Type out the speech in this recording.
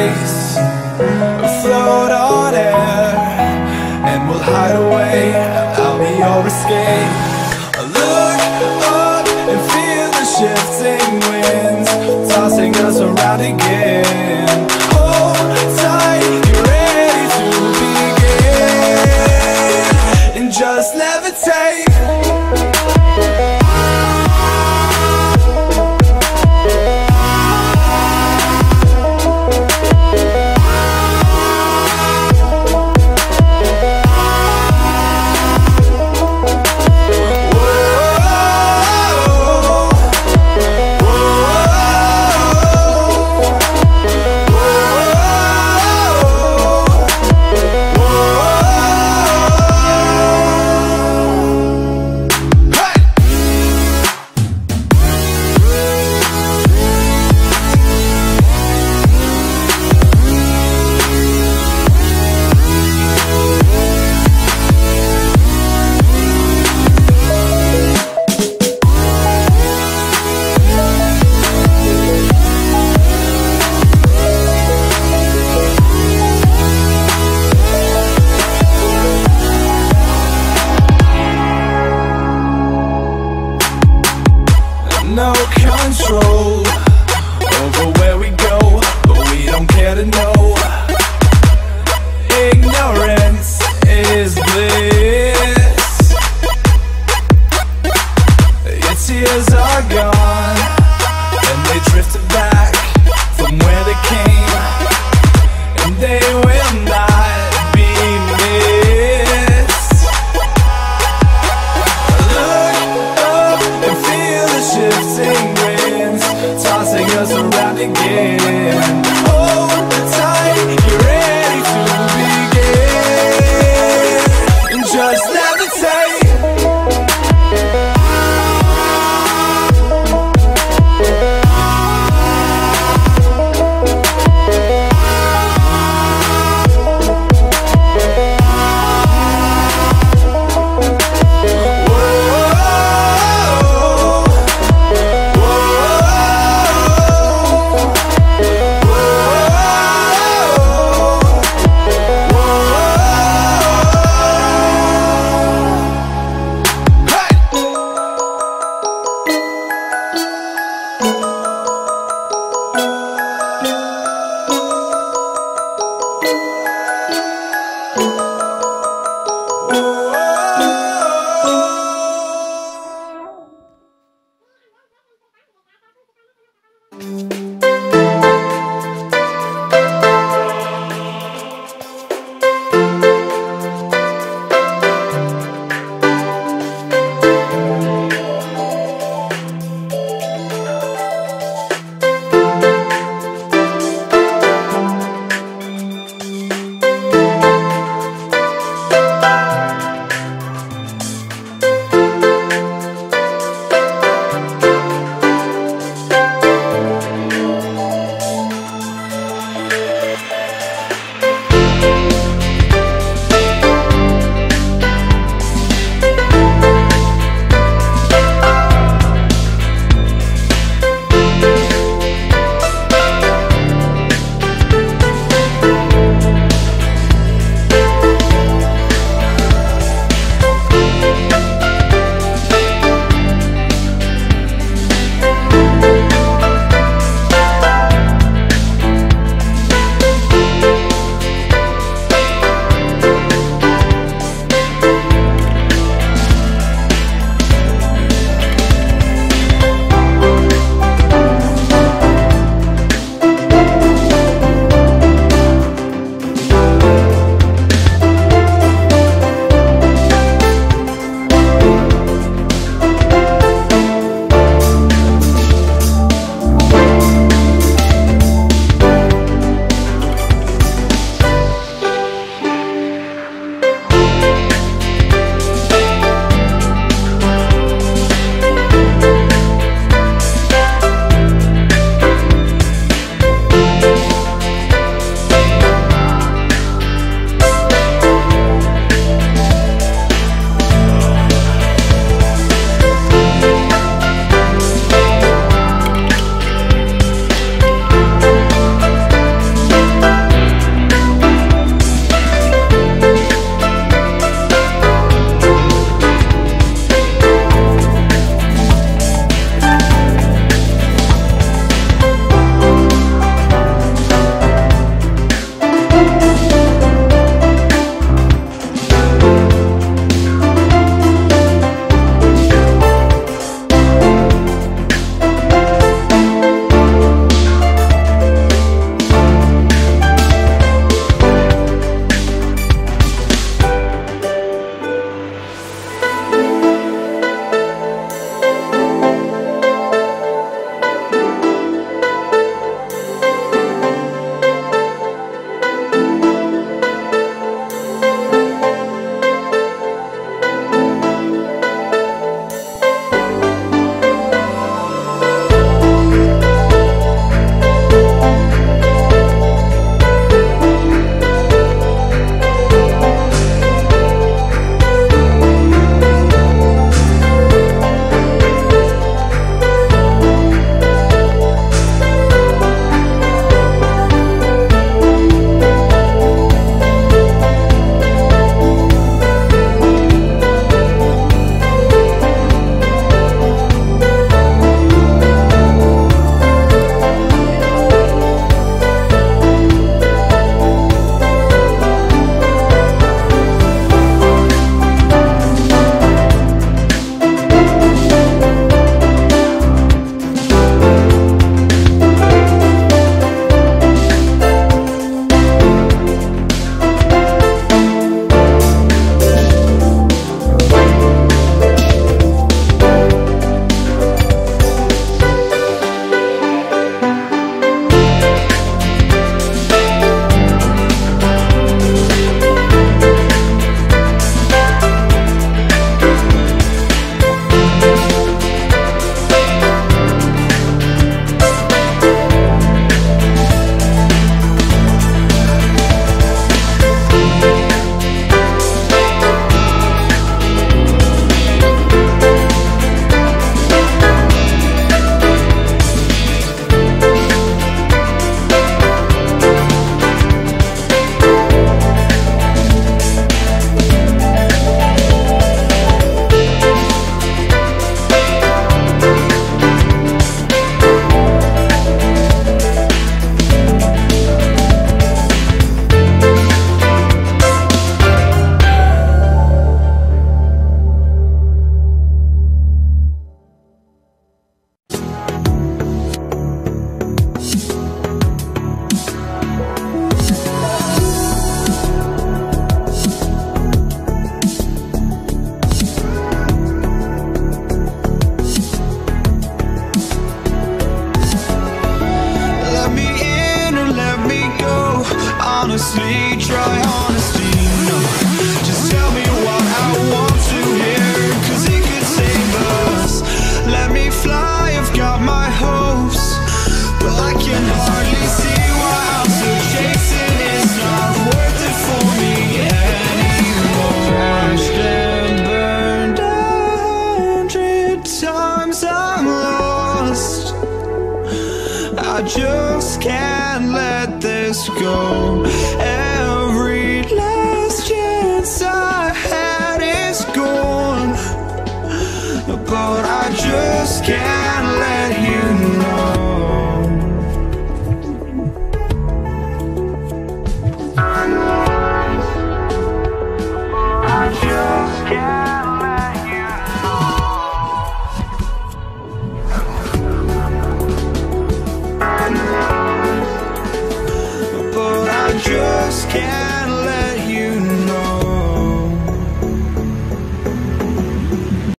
space. Afloat on air And we'll hide away. I'll be your escape. I look up and feel the shifting winds Tossing us around. No. Say. Honestly,